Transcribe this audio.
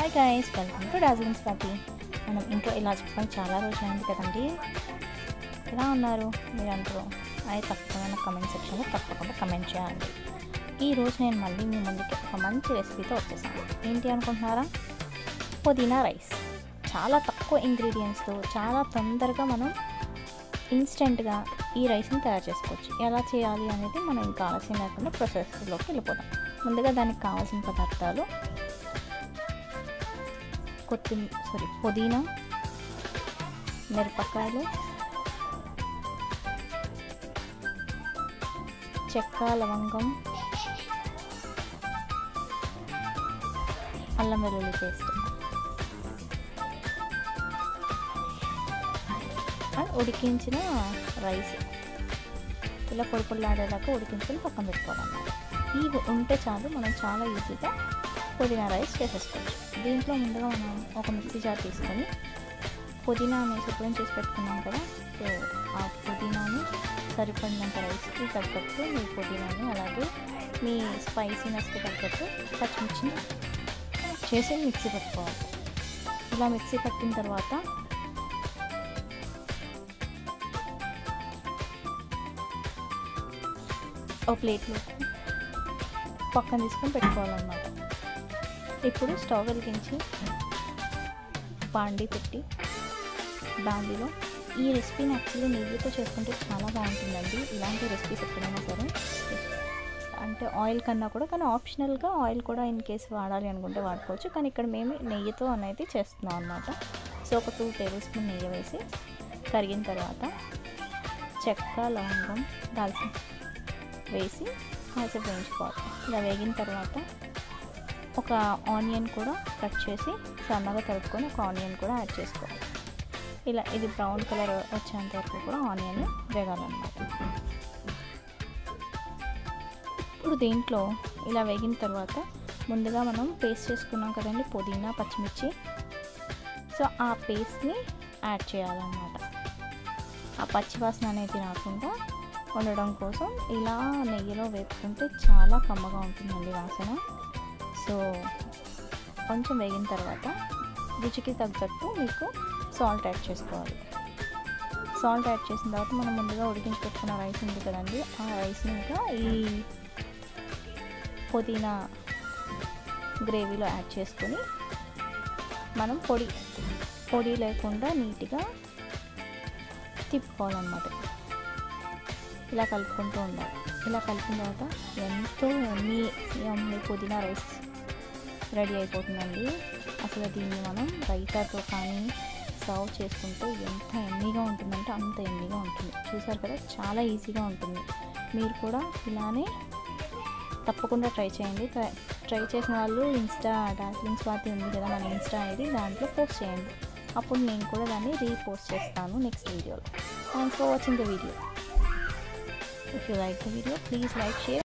Hi guys welcome to Darjeeling party మనం ఇంట్లో ఇలా చెప్పడం చాలా రోజులైంది కదండి. ఎలా ఉన్నారు? మీరు అంటారు అది తప్పకుండా కమెంట్ సెక్షన్లో తప్పకుండా కమెంట్ చేయండి. ఈ రోజు నేను మళ్ళీ మీ ముందుకి ఒక మంచి రెసిపీతో వచ్చేసాను. ఏంటి అనుకుంటున్నారా? పుదీనా రైస్. చాలా తక్కువ ఇంగ్రీడియంట్స్తో చాలా తొందరగా మనం ఇన్స్టెంట్గా ఈ రైస్ని తయారు చేసుకోవచ్చు. ఎలా చేయాలి అనేది మనం ఇంకా ఆలస్యం లేకుండా ప్రాసెస్లోకి వెళ్ళిపోతాం ముందుగా దానికి కావాల్సిన పదార్థాలు కొత్తిమీర సారీ పుదీనా మిరపకాయలు చెక్క లవంగం అల్లం వెల్లుల్లి పేస్ట్. ఉడికించిన రైస్. ఇలా పొడి పొడిలాడేదాకా ఉడికించుకొని పక్కన పెట్టుకోవాలన్నమాట ఇవి ఉంటే చాలు మనం చాలా ఈజీగా పుదీనా రైస్ చేసేసుకోవచ్చు. దీంట్లో ముందుగా మనం ఒక మిక్సీ జార్ తీసుకొని పుదీనా మేము శుభ్రం చేసి పెట్టుకున్నాం కదా సో ఆ పుదీనాని సరిపడినంత రైస్కి తగ్గట్టు మీ పుదీనాని అలాగే మీ స్పైసీనెస్కి తగ్గట్టు పచ్చిమిర్చిని చేసి మిక్సీ పెట్టుకోవాలి. ఇలా మిక్సీ పట్టిన తర్వాత ఓ ప్లేట్లో పక్కన తీసుకొని పెట్టుకోవాలన్నమాట. ఇప్పుడు స్టవ్ వెలిగించి బాండీ పెట్టి బాండీలో ఈ రెసిపీని యాక్చువల్లీ నెయ్యితో చేసుకుంటే చాలా బాగుంటుందండి. ఇలాంటి రెసిపీస్ ఎప్పుడైనా సరే. అంటే ఆయిల్ కన్నా కూడా కానీ ఆప్షనల్గా ఆయిల్ కూడా ఇన్ కేసు వాడాలి అనుకుంటే వాడుకోవచ్చు. కానీ ఇక్కడ మేము నెయ్యితో అనేది చేస్తున్నాం అనమాట సో ఒక టూ టేబుల్ స్పూన్ నెయ్యి వేసి కరిగిన తర్వాత చెక్క లవంగం దాల్చిన వేసి కాసేపు వేయించుకోవాలి. ఇలా వేగిన తర్వాత ఒక ఆనియన్ కూడా కట్ చేసి సన్నగా తరుపుకొని ఒక ఆనియన్ కూడా యాడ్ చేసుకోవాలి. ఇలా ఇది బ్రౌన్ కలర్ వచ్చేంత వరకు కూడా ఆనియన్ వేగాలన్నమాట. ఇప్పుడు దీంట్లో ఇలా వేగిన తర్వాత ముందుగా మనం పేస్ట్ చేసుకున్నాం కదండి పుదీనా పచ్చిమిర్చి. సో ఆ పేస్ట్ని యాడ్ చేయాలన్నమాట. ఆ పచ్చివాసన అనేది రాకుండా ఉండడం కోసం ఇలా నెయ్యిలో వేపుకుంటే చాలా కమ్మగా ఉంటుందండి వాసన. సో కొంచెం వేగిన తర్వాత రుచికి తగ్గట్టు మీకు సాల్ట్ యాడ్ చేసుకోవాలి. సాల్ట్ యాడ్ చేసిన తర్వాత మనం ముందుగా ఉడికించి పెట్టుకున్న రైస్ ఉంది కదండి ఆ రైస్ని ఇంకా ఈ పుదీనా గ్రేవీలో యాడ్ చేసుకొని మనం పొడి పొడి లేకుండా నీట్గా తిప్పుకోవాలన్నమాట. ఇలా కలుపుకుంటూ ఉండాలి. ఇలా కలిపిన తర్వాత ఎంతో ఎమ్మి ఎమ్మి పుదీనా రైస్ రెడీ అయిపోతుందండి. అసలు దీన్ని మనం రైతాతో కానీ సర్వ్ చేసుకుంటే ఎంత ఎమ్మీగా ఉంటుందంటే అంత ఎమ్మీగా ఉంటుంది. చూసారు కదా చాలా ఈజీగా ఉంటుంది. మీరు కూడా ఇలానే తప్పకుండా ట్రై చేయండి. ట్రై చేసిన వాళ్ళు ఇన్స్టా డార్జిలింగ్ స్వాతి ఉంది కదా మన ఇన్స్టా ఐడి దాంట్లో పోస్ట్ చేయండి. అప్పుడు నేను కూడా దాన్ని రీపోస్ట్ చేస్తాను నెక్స్ట్ వీడియోలో. Thanks for watching the video if you like the video please like share